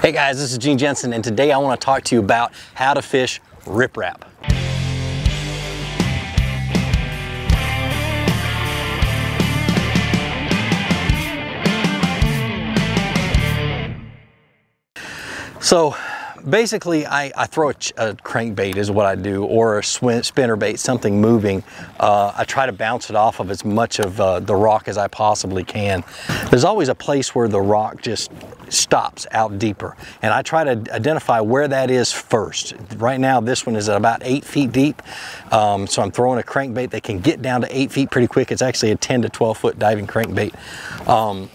Hey guys, this is Gene Jensen and today I want to talk to you about how to fish riprap. So basically I, I throw a, a, crankbait is what I do or a swim, spinner bait, something moving. Uh, I try to bounce it off of as much of uh, the rock as I possibly can. There's always a place where the rock just stops out deeper and I try to identify where that is first. Right now this one is at about eight feet deep um, so I'm throwing a crankbait that can get down to eight feet pretty quick. It's actually a 10 to 12 foot diving crankbait. Um,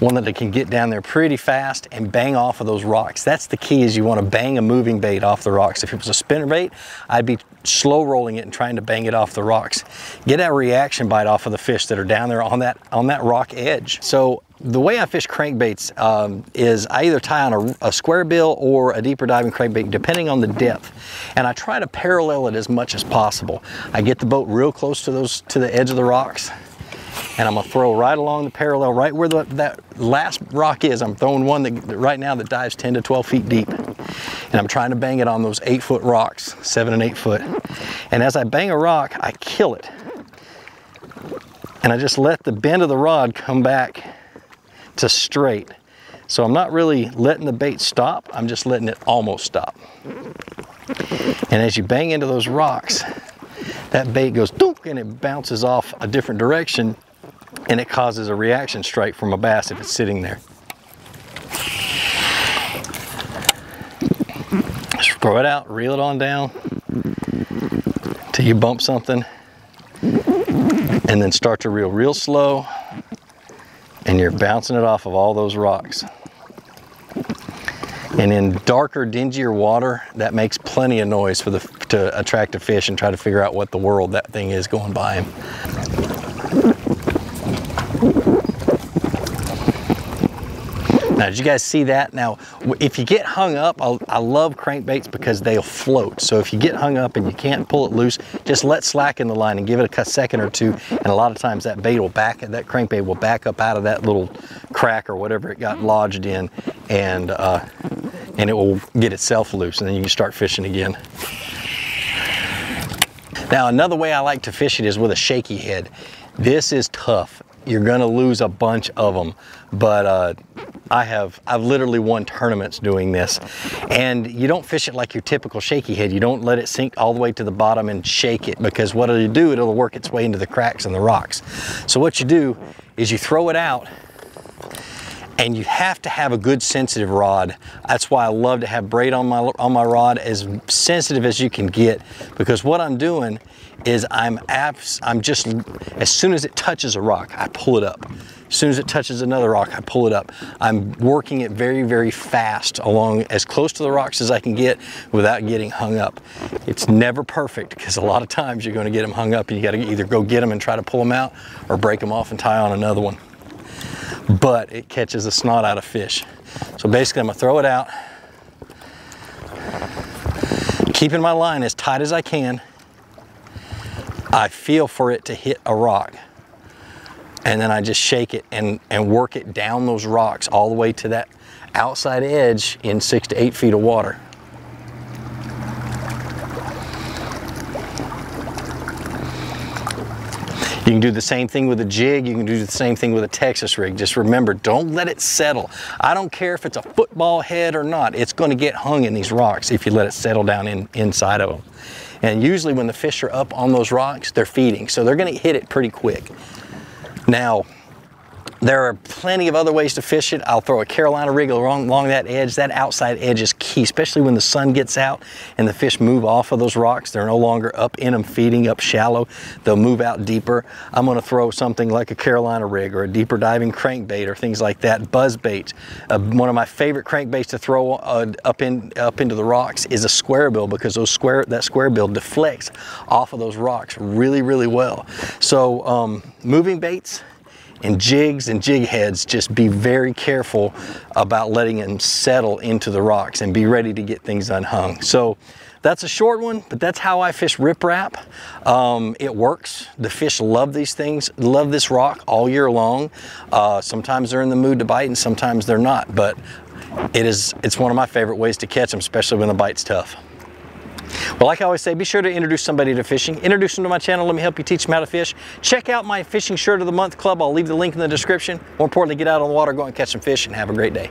one that can get down there pretty fast and bang off of those rocks. That's the key is you want to bang a moving bait off the rocks. If it was a spinner bait, I'd be slow rolling it and trying to bang it off the rocks. Get that reaction bite off of the fish that are down there on that, on that rock edge. So the way I fish crankbaits um, is I either tie on a, a, square bill or a deeper diving crankbait depending on the depth and I try to parallel it as much as possible. I get the boat real close to those to the edge of the rocks and I'm gonna throw right along the parallel, right where the, that last rock is. I'm throwing one that right now that dives 10 to 12 feet deep. And I'm trying to bang it on those eight foot rocks, seven and eight foot. And as I bang a rock, I kill it. And I just let the bend of the rod come back to straight. So I'm not really letting the bait stop, I'm just letting it almost stop. And as you bang into those rocks, that bait goes and it bounces off a different direction and it causes a reaction strike from a bass if it's sitting there. Just throw it out, reel it on down till you bump something and then start to reel real slow and you're bouncing it off of all those rocks. And in darker, dingier water, that makes plenty of noise for the to attract a fish and try to figure out what the world that thing is going by him. Now, did you guys see that? Now, if you get hung up, I'll, i love crankbaits because they'll float. So if you get hung up and you can't pull it loose, just let slack in the line and give it a second or two. And a lot of times that bait will back, that crankbait will back up out of that little crack or whatever it got lodged in and, uh, and it will get itself loose and then you can start fishing again. Now, another way I like to fish it is with a shaky head. This is tough. You're gonna lose a bunch of them, but uh, I have, I've literally won tournaments doing this. And you don't fish it like your typical shaky head. You don't let it sink all the way to the bottom and shake it because what it'll do, it'll work its way into the cracks in the rocks. So what you do is you throw it out and you have to have a good sensitive rod. That's why I love to have braid on my, on my rod as sensitive as you can get because what I'm doing is I'm, abs I'm just, as soon as it touches a rock, I pull it up. As soon as it touches another rock, I pull it up. I'm working it very, very fast along as close to the rocks as I can get without getting hung up. It's never perfect because a lot of times you're gonna get them hung up and you gotta either go get them and try to pull them out or break them off and tie on another one but it catches the snot out of fish. So basically I'm gonna throw it out, keeping my line as tight as I can. I feel for it to hit a rock and then I just shake it and, and work it down those rocks all the way to that outside edge in six to eight feet of water. You can do the same thing with a jig. You can do the same thing with a Texas rig. Just remember, don't let it settle. I don't care if it's a football head or not. It's going to get hung in these rocks if you let it settle down in, inside of them. And usually when the fish are up on those rocks, they're feeding. So they're going to hit it pretty quick. Now, there are plenty of other ways to fish it. I'll throw a Carolina rig along, along, that edge. That outside edge is key, especially when the sun gets out and the fish move off of those rocks. They're no longer up in them feeding up shallow. They'll move out deeper. I'm gonna throw something like a Carolina rig or a deeper diving crankbait or things like that. Buzz bait. Uh, one of my favorite crankbaits to throw uh, up, in, up into the rocks is a square bill because those square, that square bill deflects off of those rocks really, really well. So um, moving baits, and jigs and jig heads, just be very careful about letting them settle into the rocks and be ready to get things unhung. So that's a short one, but that's how I fish riprap. Um, it works. The fish love these things, love this rock all year long. Uh, sometimes they're in the mood to bite and sometimes they're not, but it is, it's one of my favorite ways to catch them, especially when the bite's tough. Well, like I always say, be sure to introduce somebody to fishing. Introduce them to my channel. Let me help you teach them how to fish. Check out my Fishing Shirt of the Month Club. I'll leave the link in the description. More importantly, get out on the water, go and catch some fish, and have a great day.